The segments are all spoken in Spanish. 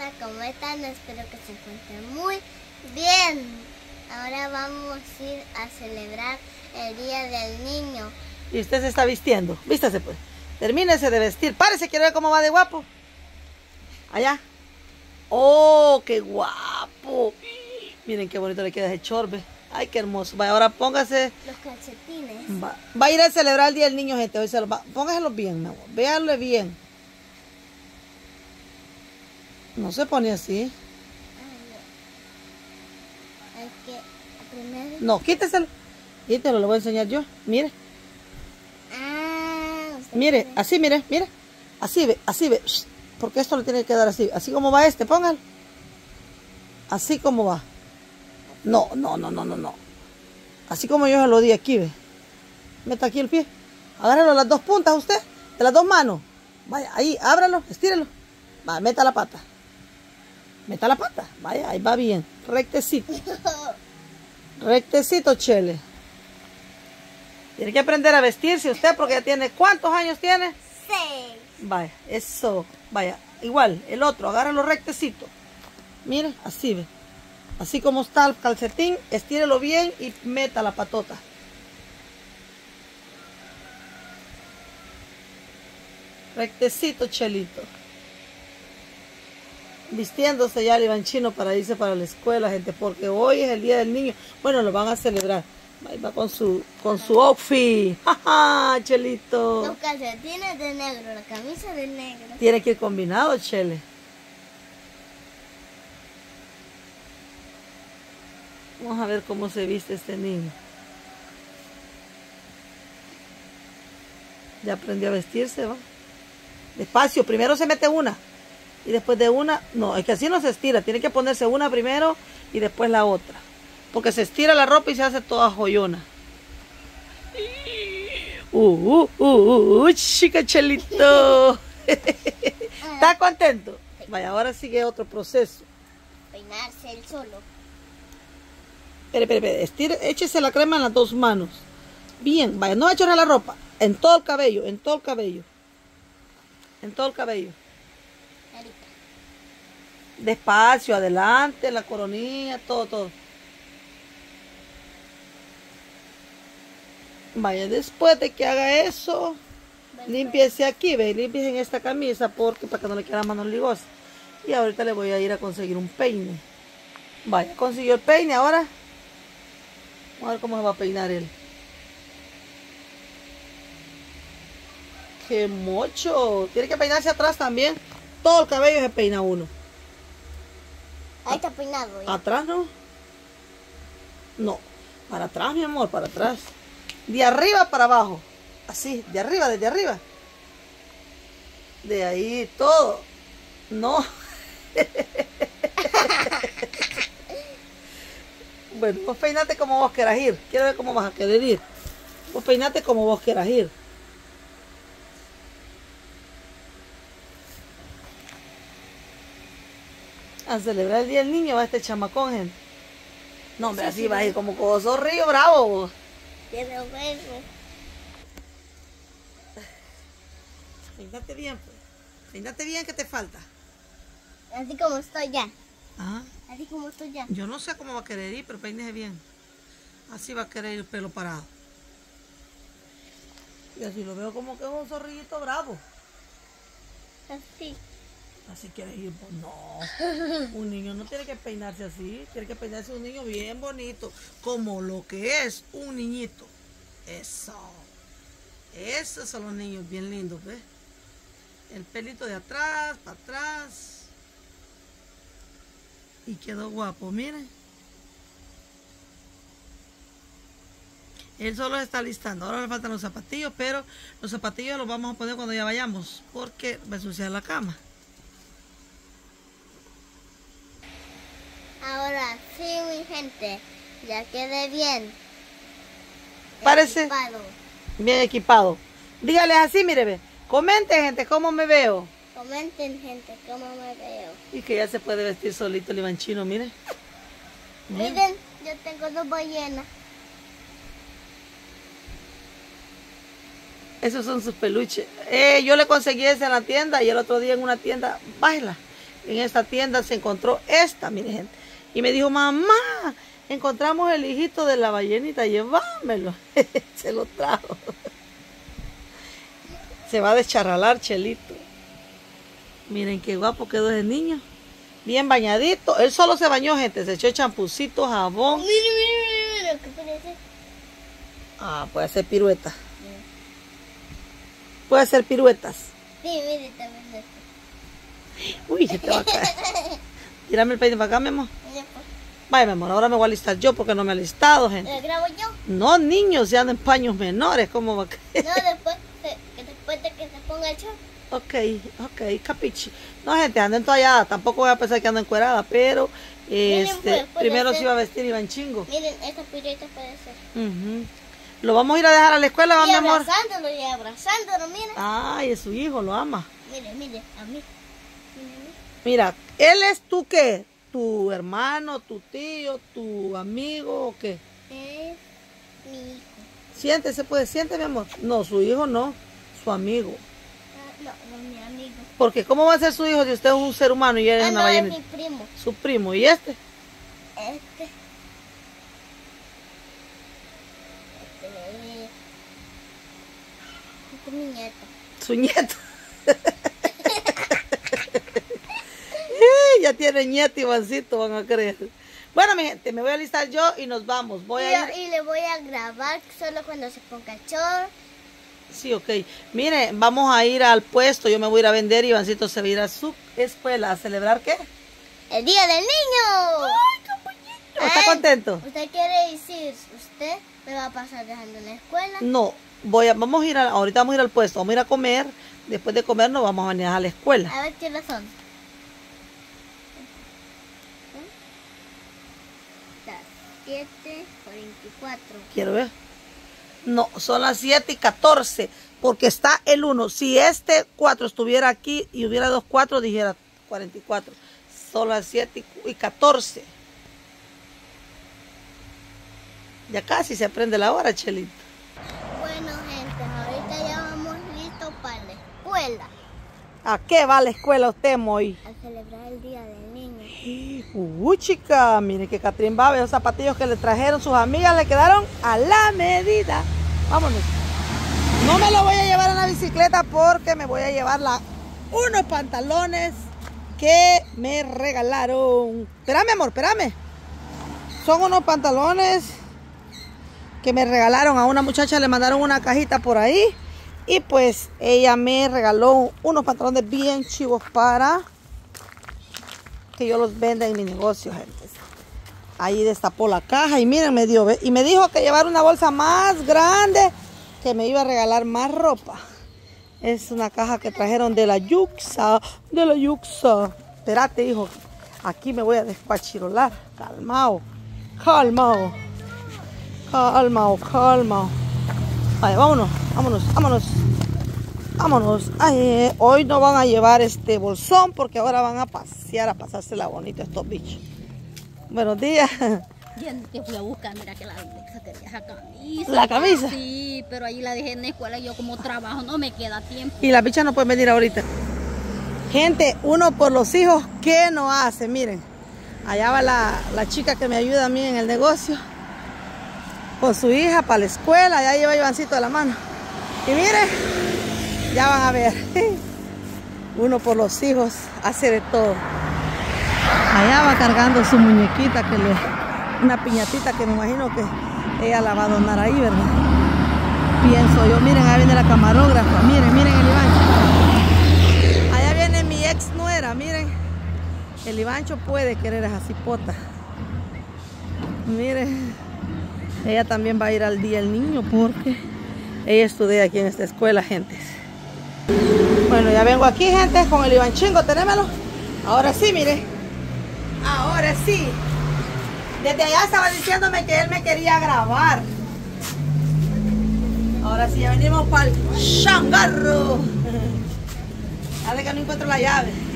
banda, ¿cómo están? Espero que se encuentren muy bien. Ahora vamos a ir a celebrar el Día del Niño. Y usted se está vistiendo. Vístase pues. Termínese de vestir. Párese, quiero ver cómo va de guapo. Allá. ¡Oh, qué guapo! Miren qué bonito le queda ese chorbe. Ay, qué hermoso. Vaya, ahora póngase. Los calcetines. Va, va a ir a celebrar el Día del Niño, gente. Hoy se lo va. Póngaselos bien, mi amor. Véanlo bien. No se pone así. No, quíteselo. Quítelo, lo voy a enseñar yo. Mire, mire, así, mire, mire. Así ve, así ve. Porque esto lo tiene que dar así. Así como va este, póngalo. Así como va. No, no, no, no, no, no. Así como yo se lo di aquí, ve. Meta aquí el pie. Agárralo las dos puntas usted, de las dos manos. Vaya, ahí, ábralo, estírelo. Va, meta la pata. Meta la pata. Vaya, ahí va bien. Rectecito. Rectecito, chele. Tiene que aprender a vestirse usted porque ya tiene. ¿Cuántos años tiene? Seis. Vaya, eso. Vaya, igual, el otro, agárralo rectecito. Mire, así ve. Así como está el calcetín, estírelo bien y meta la patota. Rectecito, chelito. Vistiéndose ya el Ivanchino para irse para la escuela, gente, porque hoy es el día del niño. Bueno, lo van a celebrar. Ahí va con su, con su outfit. ¡Ja, Chelito! Los calcetines de negro, la camisa de negro. Tiene que ir combinado, Chele. Vamos a ver cómo se viste este niño. Ya aprendió a vestirse, ¿va? Despacio, primero se mete una. Y después de una, no, es que así no se estira. Tiene que ponerse una primero y después la otra. Porque se estira la ropa y se hace toda joyona. Uh, uh, uh, uh, uh, chica Chelito. ¿Está contento? Vaya, ahora sigue otro proceso. Peinarse él solo. Espere, espere, espere. Estire, échese la crema en las dos manos. Bien, vaya, no va a la ropa. En todo el cabello, en todo el cabello. En todo el cabello. Despacio, adelante, la coronilla, todo, todo. Vaya, después de que haga eso, límpiese aquí, ve, límpiese en esta camisa porque para que no le quedan manos ligosas. Y ahorita le voy a ir a conseguir un peine. Vaya, consiguió el peine ahora. Vamos a ver cómo se va a peinar él. ¡Qué mocho! Tiene que peinarse atrás también. Todo el cabello se peina uno. Ahí está peinado. ya. ¿Atrás no? No. Para atrás, mi amor, para atrás. De arriba para abajo. Así, de arriba, desde arriba. De ahí todo. No. bueno, vos peinate como vos quieras ir. Quiero ver cómo vas a querer ir. Vos peinate como vos quieras ir. A celebrar el Día del Niño va este chamacón, gente. No, hombre, así va a ir como coso río bravo. vos. Peínate bien, pues. Peínate bien, que te falta? Así como estoy ya. Ah, Así como estoy ya. yo no sé cómo va a querer ir, pero peínese bien. Así va a querer ir el pelo parado. Y así lo veo como que es un zorrillito bravo. Así. Así quiere ir, pues no. Un niño no tiene que peinarse así, tiene que peinarse un niño bien bonito, como lo que es un niñito. Eso. Esos son los niños bien lindos, ¿ves? El pelito de atrás, para atrás. Y quedó guapo, miren. Él solo está listando. Ahora le faltan los zapatillos, pero los zapatillos los vamos a poner cuando ya vayamos, porque va a la cama. Ahora sí, mi gente. Ya quedé bien. Parece Equipado. bien equipado. Dígales así, mire, ve. Comenten, gente, cómo me veo. Comenten, gente, cómo me veo. Y que ya se puede vestir solito el Ivanchino, mire. Mire. Miren, yo tengo dos ballenas. Esos son sus peluches. Eh, yo le conseguí ese en la tienda y el otro día en una tienda, bájela. en esta tienda se encontró esta, mire gente. Y me dijo, mamá, encontramos el hijito de la ballenita, llévamelo. se lo trajo. se va a descharralar, Chelito. Miren qué guapo quedó ese niño. Bien bañadito. Él solo se bañó, gente. Se echó champucito, jabón. Mire, mire, mire, ¿qué parece? Ah, puede hacer piruetas. Puede hacer piruetas. Sí, mire, también. Uy, se te va a caer. Tírame el peine para acá, mi amor. Vaya, mi amor, ahora me voy a alistar yo porque no me he alistado, gente. ¿Lo grabo yo? No, niños, ya andan en paños menores, ¿cómo va a caer? No, después de, que después de que se ponga el short. Ok, ok, capichi. No, gente, anden toallada. Tampoco voy a pensar que ando encuerada, pero este, pues, primero se iba a vestir y va en chingo. Miren, esta pirita puede ser. Ujú. Lo vamos a ir a dejar a la escuela, ¿va, Y mi amor? abrazándolo, y abrazándolo, miren. Ay, es su hijo, lo ama. Mire, mire, a mí. Mire. Mira, él es tú qué? ¿Tu hermano, tu tío, tu amigo o qué? Es mi hijo. Siéntese, siente, mi amor. No, su hijo no, su amigo. Ah, no, no, mi amigo. Porque ¿cómo va a ser su hijo si usted es un ser humano y él es Ah, una no, es ballenita? mi primo. Su primo, ¿y este? Este. Este es. Este es mi nieto. Su nieto. Tiene nieto Ivancito, van a creer. Bueno, mi gente, me voy a alistar yo y nos vamos. Voy Y, a ir. y le voy a grabar solo cuando se ponga el short. Sí, ok. Mire, vamos a ir al puesto. Yo me voy a ir a vender y Ivancito se va a ir a su escuela. ¿A celebrar qué? ¡El Día del Niño! ¿Está Ay, contento? ¿Usted quiere decir, usted me va a pasar dejando la escuela? No, voy a, vamos a ir a, ahorita vamos a ir al puesto, vamos a ir a comer. Después de comer nos vamos a venir a la escuela. A ver qué razón. Las 7.44. Quiero ver. No, son las 7 y 14, porque está el 1. Si este 4 estuviera aquí y hubiera dos 4, dijera 44. Son las 7 y 14. Ya casi se aprende la hora, Chelito. Bueno, gente, ahorita ya vamos listos para la escuela. ¿A qué va la escuela usted, Moy? A celebrar el Día del Niño. Uy, chica, mire que Catrín va los zapatillos que le trajeron sus amigas, le quedaron a la medida. Vámonos. No me lo voy a llevar en la bicicleta porque me voy a llevar unos pantalones que me regalaron. Espérame, amor, espérame. Son unos pantalones que me regalaron a una muchacha, le mandaron una cajita por ahí. Y pues ella me regaló unos pantalones bien chivos para que yo los venda en mi negocio, gente. Ahí destapó la caja y miren, me dio, y me dijo que llevar una bolsa más grande que me iba a regalar más ropa. Es una caja que trajeron de la Yuxa, de la Yuxa. Espérate, hijo, aquí me voy a despachirolar. Calmao, calmao, calmao, calmao. Vaya, vámonos, vámonos, vámonos. Vámonos. Ay, eh, hoy no van a llevar este bolsón porque ahora van a pasear, a pasársela bonito estos bichos. Buenos días. Te fui a buscar, mira que la esa camisa. ¿La camisa? Sí, pero ahí la dejé en la escuela y yo como trabajo no me queda tiempo. Y las bichas no pueden venir ahorita. Gente, uno por los hijos, ¿qué no hace? Miren, allá va la, la chica que me ayuda a mí en el negocio. Con su hija para la escuela, ya lleva Ivancito de la mano. Y miren, ya van a ver. Uno por los hijos hace de todo. Allá va cargando su muñequita que le, una piñatita que me imagino que ella la va a donar ahí, ¿verdad? Pienso yo, miren, ahí viene la camarógrafa, miren, miren el Ivancho. Allá viene mi ex nuera, miren. El Ivancho puede querer a esa cipota. Miren, ella también va a ir al día del niño porque ella estudia aquí en esta escuela, gente. Bueno, ya vengo aquí, gente, con el Ivanchingo, tenémelo. Ahora sí, mire. Ahora sí. Desde allá estaba diciéndome que él me quería grabar. Ahora sí, ya venimos para el changarro. A que no encuentro la llave.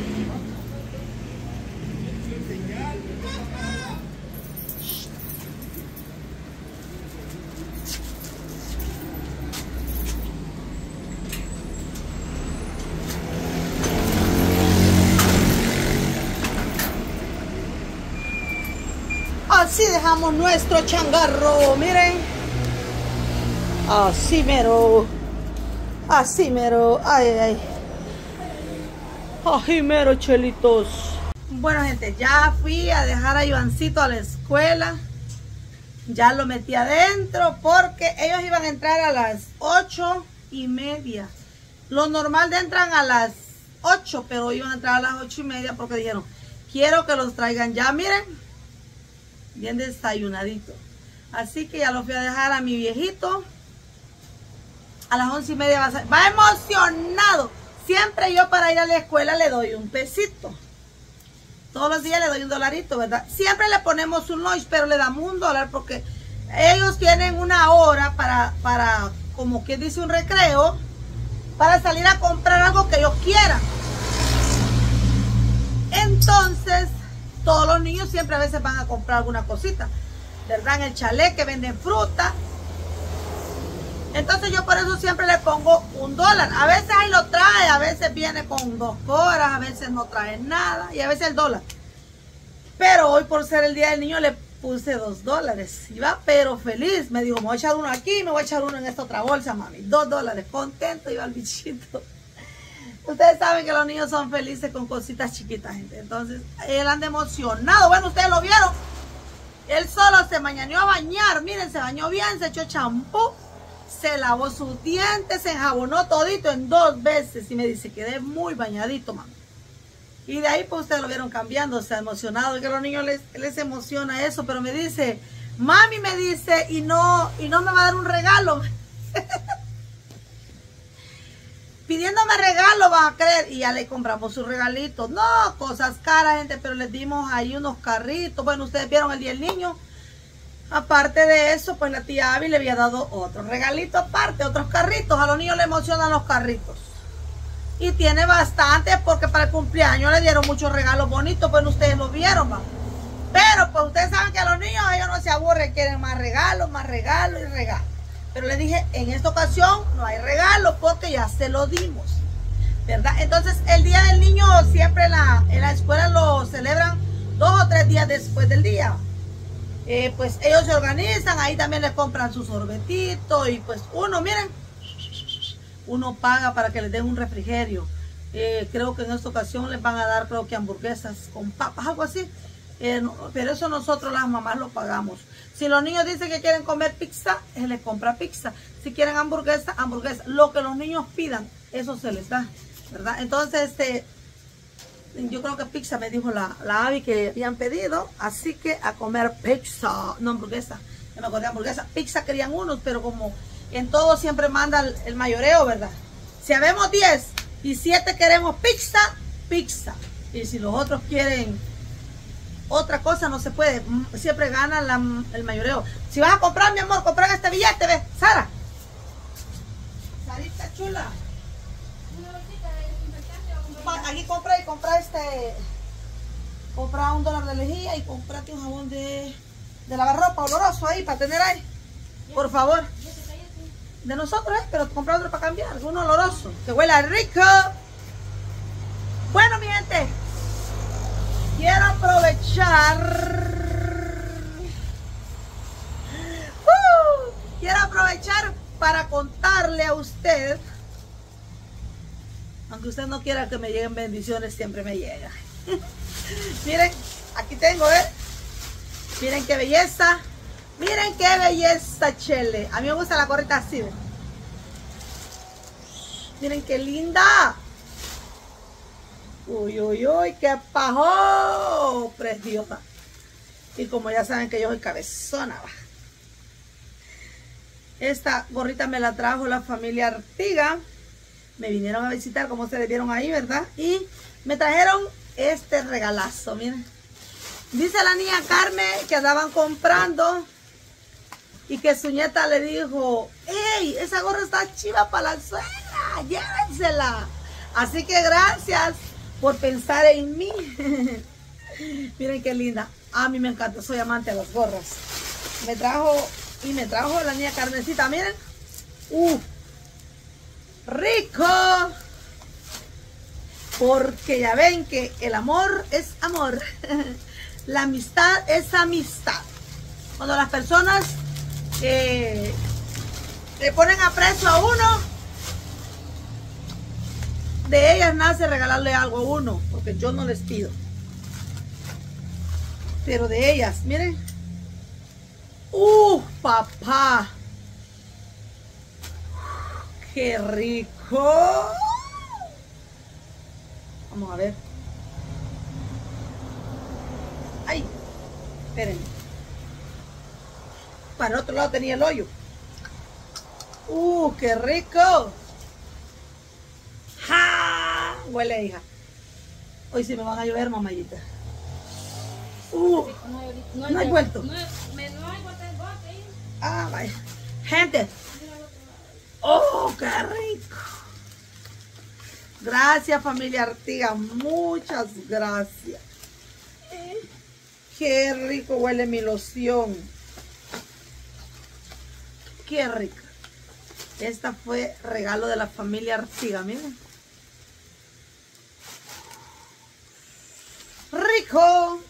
Nuestro changarro, miren. Así mero. Así mero. Ay, ay. Mero, chelitos. Bueno, gente, ya fui a dejar a Ivancito a la escuela. Ya lo metí adentro porque ellos iban a entrar a las ocho y media. Lo normal de entran a las 8, pero iban a entrar a las ocho y media porque dijeron, quiero que los traigan ya, miren, bien desayunadito. Así que ya lo fui a dejar a mi viejito. A las once y media va, a va emocionado. Siempre yo para ir a la escuela le doy un pesito. Todos los días le doy un dolarito, ¿verdad? Siempre le ponemos un lunch, pero le damos un dólar porque ellos tienen una hora para, para como que dice un recreo, para salir a comprar algo que ellos quieran. Entonces, todos los niños siempre a veces van a comprar alguna cosita, ¿verdad? En el chalet que venden fruta. Entonces yo por eso siempre le pongo un dólar. A veces ahí lo trae, a veces viene con dos horas, a veces no trae nada y a veces el dólar. Pero hoy por ser el día del niño le puse dos dólares. Iba pero feliz. Me dijo, me voy a echar uno aquí, me voy a echar uno en esta otra bolsa, mami. Dos dólares. Contento iba el bichito. Ustedes saben que los niños son felices con cositas chiquitas, gente. Entonces, él anda emocionado. Bueno, ustedes lo vieron. Él solo se mañaneó a bañar. Miren, se bañó bien, se echó champú, se lavó sus dientes, se enjabonó todito en dos veces. Y me dice, quedé muy bañadito, mami. Y de ahí, pues, ustedes lo vieron cambiando, se ha emocionado. Que a los niños les, les emociona eso. Pero me dice, mami me dice, y no, y no me va a dar un regalo. pidiéndome regalo van a creer y ya le compramos sus regalitos. No, cosas caras, gente, pero les dimos ahí unos carritos. Bueno, ustedes vieron el día del niño. Aparte de eso, pues la tía Abby le había dado otro regalito aparte, otros carritos. A los niños les emocionan los carritos. Y tiene bastante porque para el cumpleaños le dieron muchos regalos bonitos, pues ustedes lo vieron, ¿va? Pero pues ustedes saben que a los niños ellos no se aburren, quieren más regalos, más regalos y regalos. Pero le dije, en esta ocasión no hay regalo porque ya se lo dimos. ¿Verdad? Entonces, el Día del Niño siempre en la, en la escuela lo celebran dos o tres días después del día. Eh, pues ellos se organizan, ahí también les compran su sorbetito y pues uno, miren, uno paga para que les den un refrigerio. Eh, creo que en esta ocasión les van a dar, creo que hamburguesas con papas, algo así. Eh, pero eso nosotros las mamás lo pagamos. Si los niños dicen que quieren comer pizza, él les compra pizza. Si quieren hamburguesa, hamburguesa. Lo que los niños pidan, eso se les da, ¿verdad? Entonces, este, yo creo que pizza me dijo la, la Abby que habían pedido. Así que a comer pizza, no hamburguesa. Ya me acordé de hamburguesa. Pizza querían unos, pero como en todo siempre manda el, el mayoreo, ¿verdad? Si habemos 10 y 7 queremos pizza, pizza. Y si los otros quieren otra cosa no se puede. Siempre gana el mayoreo. Si vas a comprar, mi amor, comprar este billete, ¿ves? Sara. Sarita chula. Aquí compra y compra este. Compra un dólar de lejía y comprate un jabón de, de lavar oloroso ahí para tener ahí. Por favor. De nosotros, ¿eh? Pero compra otro para cambiar. Uno oloroso. Que huela rico. Bueno, mi gente quiero aprovechar. Uh, quiero aprovechar para contarle a usted aunque usted no quiera que me lleguen bendiciones siempre me llega. Miren aquí tengo ¿eh? miren qué belleza. Miren qué belleza chele. A mí me gusta la correta así miren qué linda Uy, uy, uy, qué pajo, preciosa. Y como ya saben que yo soy cabezona, va. Esta gorrita me la trajo la familia Artiga. Me vinieron a visitar, como se vieron ahí, ¿verdad? Y me trajeron este regalazo, miren. Dice la niña Carmen que andaban comprando y que su nieta le dijo, ¡Ey, esa gorra está chiva para la suegra! ¡Llévensela! Así que gracias por pensar en mí. Miren qué linda. A mí me encanta, soy amante de las gorras. Me trajo y me trajo la niña carnecita, miren. Uh, rico. Porque ya ven que el amor es amor. La amistad es amistad. Cuando las personas eh, le ponen a precio a uno, de ellas nace regalarle algo a uno, porque yo no les pido. Pero de ellas, miren. ¡Uh, papá! ¡Qué rico! Vamos a ver. ¡Ay! Esperen. Para el otro lado tenía el hoyo. ¡Uh, qué rico! Huele, hija. Hoy sí me van a llover, mamayita. ¡Uh! No hay vuelto. No, bote, bote. Ah, vaya. Gente. Oh, qué rico. Gracias, familia Artiga. Muchas gracias. Eh, Qué rico huele mi loción. Qué rico. Esta fue regalo de la familia Artiga, miren. Rico.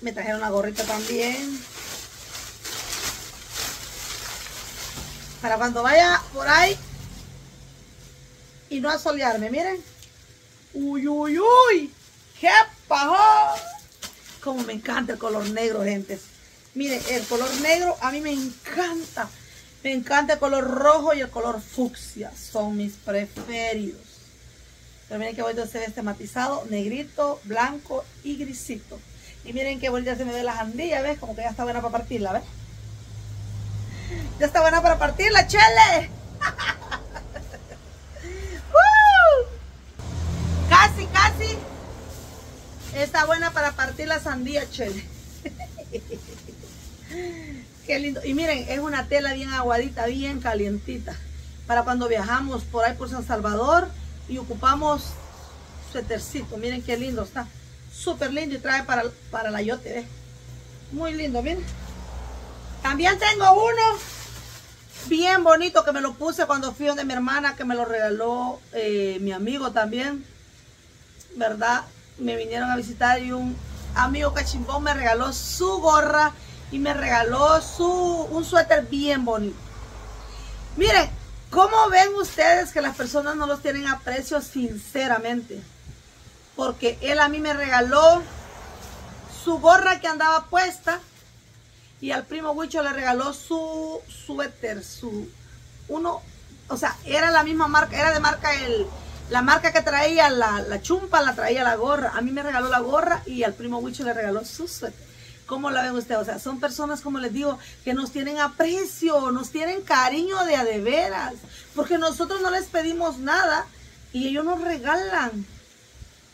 Me trajeron una gorrita también. Para cuando vaya por ahí y no asolearme, miren. Uy, uy, uy. ¡Qué pajo! Como me encanta el color negro, gente. Miren, el color negro a mí me encanta. Me encanta el color rojo y el color fucsia. Son mis preferidos. Pero miren qué bonito se ve este matizado. Negrito, blanco y grisito. Y miren qué bonita se me ve la jandilla, ¿ves? Como que ya está buena para partirla, ¿ves? Ya está buena para partirla, chele. Casi, casi. Está buena para partir la sandía, chele. Qué lindo. Y miren, es una tela bien aguadita, bien calientita. Para cuando viajamos por ahí por San Salvador y ocupamos suétercito. Miren qué lindo está. Súper lindo y trae para, para la yote. Muy lindo, miren. También tengo uno bien bonito que me lo puse cuando fui donde mi hermana, que me lo regaló eh, mi amigo también. ¿Verdad? Me vinieron a visitar y un amigo cachimbón me regaló su gorra y me regaló su un suéter bien bonito. Miren, ¿cómo ven ustedes que las personas no los tienen a precio sinceramente? Porque él a mí me regaló su gorra que andaba puesta y al primo Huicho le regaló su suéter, su uno, o sea, era la misma marca, era de marca el, la marca que traía la, la chumpa, la traía la gorra. A mí me regaló la gorra y al primo Huicho le regaló su suéter. ¿Cómo la ven ustedes? O sea, son personas, como les digo, que nos tienen aprecio, nos tienen cariño de a de veras, porque nosotros no les pedimos nada y ellos nos regalan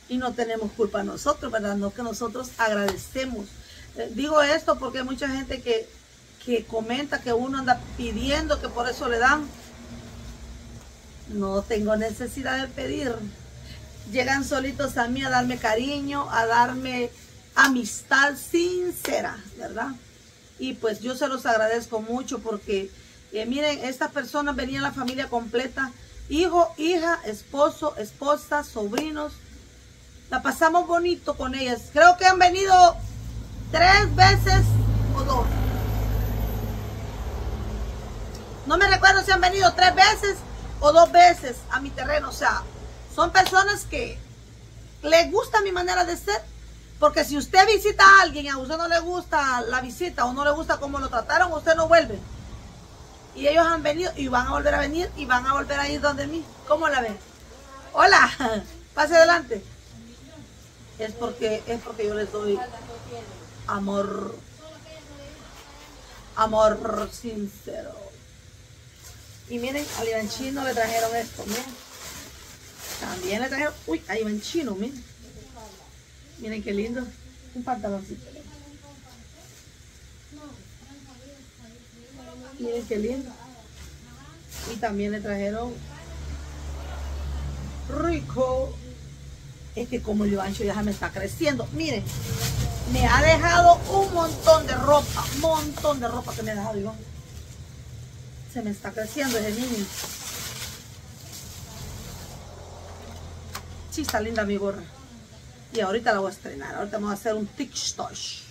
y no tenemos culpa nosotros, ¿verdad? No que nosotros agradecemos. Eh, digo esto porque hay mucha gente que, que comenta que uno anda pidiendo que por eso le dan. No tengo necesidad de pedir. Llegan solitos a mí a darme cariño, a darme amistad sincera, ¿verdad? Y pues yo se los agradezco mucho porque, eh, miren, estas personas venían la familia completa, hijo, hija, esposo, esposa, sobrinos. La pasamos bonito con ellas. Creo que han venido tres veces o dos. No me recuerdo si han venido tres veces o dos veces a mi terreno. O sea, son personas que les gusta mi manera de ser. Porque si usted visita a alguien y a usted no le gusta la visita o no le gusta cómo lo trataron, usted no vuelve. Y ellos han venido y van a volver a venir y van a volver a ir donde mí. ¿Cómo la ven? Hola, pase adelante. Es porque, es porque yo les doy amor, amor sincero. Y miren, al Iván Chino le trajeron esto, miren. También le trajeron, uy, a Iván Chino, miren. Miren qué lindo. Un pantaloncito. Miren qué lindo. Y también le trajeron rico. Es que como el Ivancho ya me está creciendo. Miren, me ha dejado un montón de ropa. Montón de ropa que me ha dejado Iván. Se me está creciendo ese niño. Sí, está linda mi gorra y ahorita la voy a estrenar. Ahorita vamos a hacer un tic -tosh.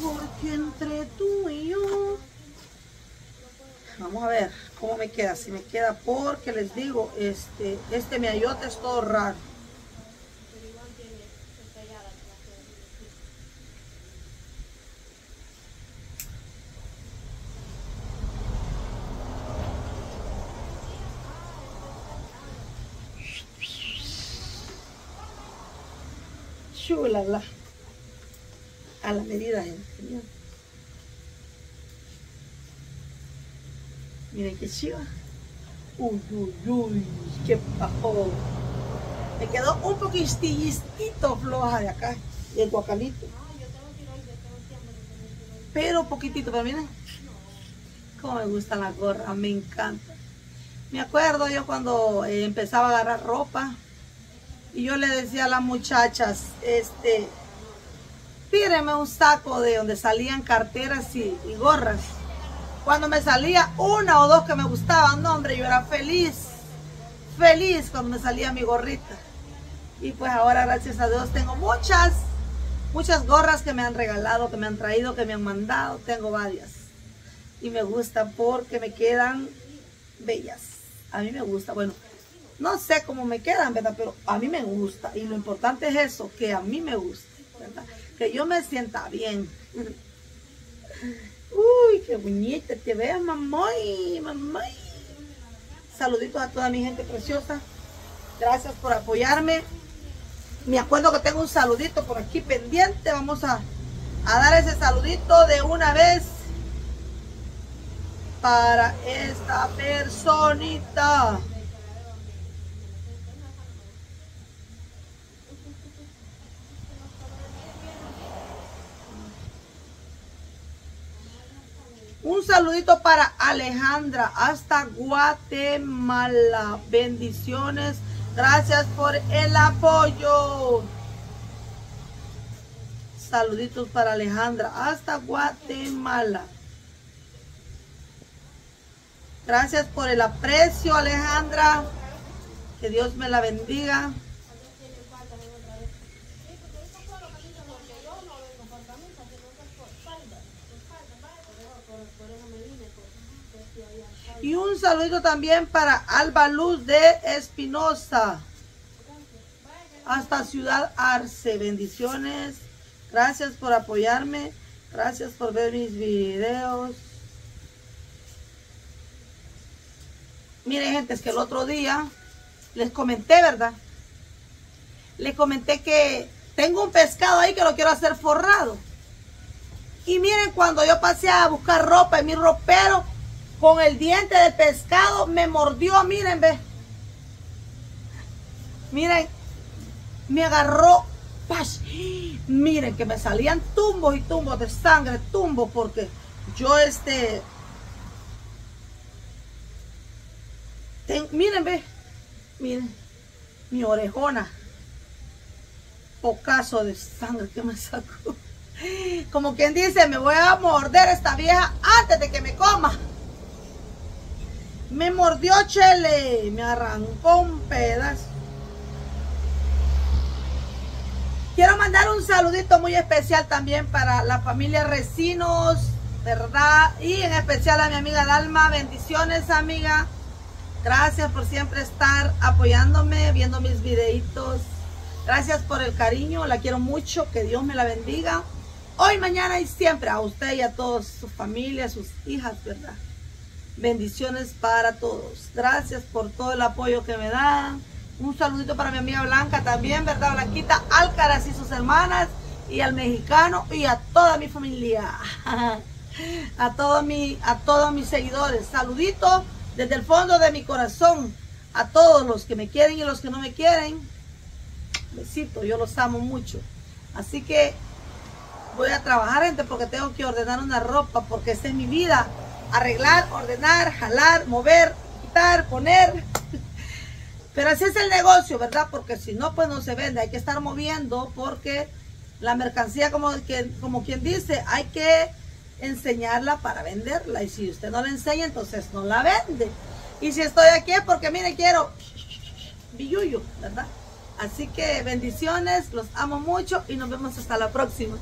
Porque entre tú y yo... Vamos a ver cómo me queda. Si me queda porque les digo, este, este me ayote es todo raro. Chulala. A la medida, gente. Miren, Miren qué chiva. Uy, uy, uy, qué bajo. Me quedó un poquitito floja de acá, del guacalito. Pero poquitito, pero miren. Cómo me gusta la gorra, me encanta. Me acuerdo yo cuando eh, empezaba a agarrar ropa y yo le decía a las muchachas, este, tírenme un saco de donde salían carteras y, y gorras. Cuando me salía una o dos que me gustaban, no hombre, yo era feliz, feliz cuando me salía mi gorrita. Y pues ahora, gracias a Dios, tengo muchas, muchas gorras que me han regalado, que me han traído, que me han mandado. Tengo varias. Y me gusta porque me quedan bellas. A mí me gusta. Bueno, no sé cómo me quedan, ¿verdad? Pero a mí me gusta. Y lo importante es eso, que a mí me guste. Que yo me sienta bien. Uy, qué bonita te ves, mamá, mamá. Saluditos a toda mi gente preciosa. Gracias por apoyarme. Me acuerdo que tengo un saludito por aquí pendiente. Vamos a, a dar ese saludito de una vez para esta personita. Saludito para Alejandra hasta Guatemala. Bendiciones. Gracias por el apoyo. Saluditos para Alejandra hasta Guatemala. Gracias por el aprecio, Alejandra. Que Dios me la bendiga. Y un saludito también para Alba Luz de Espinosa. Hasta Ciudad Arce. Bendiciones. Gracias por apoyarme. Gracias por ver mis videos. Miren, gente, es que el otro día les comenté, ¿verdad? Les comenté que tengo un pescado ahí que lo quiero hacer forrado. Y miren, cuando yo pasé a buscar ropa en mi ropero, con el diente del pescado me mordió, miren, ve. Miren, me agarró, miren que me salían tumbos y tumbos de sangre, tumbos, porque yo este, miren, ve, miren, mi orejona, pocaso de sangre que me sacó. Como quien dice, me voy a morder esta vieja antes de que me coma. Me mordió Chele, me arrancó un pedazo. Quiero mandar un saludito muy especial también para la familia Recinos, ¿verdad? Y en especial a mi amiga Dalma. Bendiciones, amiga. Gracias por siempre estar apoyándome, viendo mis videitos. Gracias por el cariño, la quiero mucho, que Dios me la bendiga. Hoy, mañana y siempre a usted y a todos, su familia, sus hijas, ¿verdad? Bendiciones para todos. Gracias por todo el apoyo que me dan. Un saludito para mi amiga Blanca también, ¿verdad? Blanquita Alcaraz y sus hermanas. Y al mexicano y a toda mi familia. A, mi, a todos mis seguidores. Saludito desde el fondo de mi corazón. A todos los que me quieren y los que no me quieren. Besito, yo los amo mucho. Así que voy a trabajar, gente, porque tengo que ordenar una ropa, porque esta es mi vida arreglar, ordenar, jalar, mover, quitar, poner. Pero así es el negocio, ¿verdad? Porque si no, pues no se vende. Hay que estar moviendo porque la mercancía, como, como quien dice, hay que enseñarla para venderla. Y si usted no la enseña, entonces no la vende. Y si estoy aquí es porque, mire, quiero billuyo, ¿verdad? Así que bendiciones, los amo mucho y nos vemos hasta la próxima.